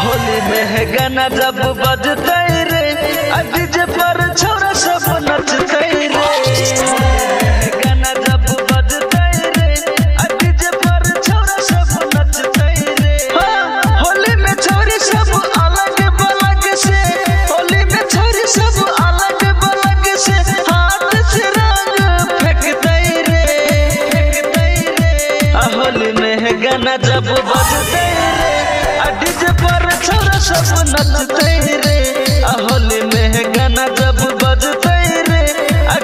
होली में जब बजते गाना जब बजते रे। डीजे पर छोरा सब नचते रे। होल में गाना जब बजते रे।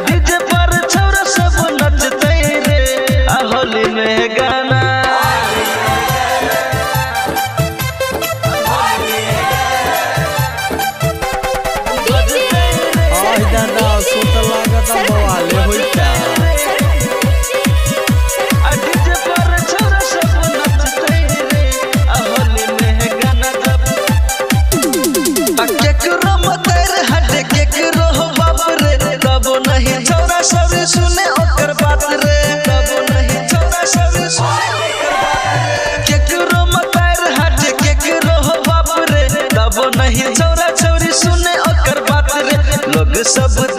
डीजे पर छोरा सब नचते रे। होल में गाना सब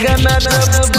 Ganada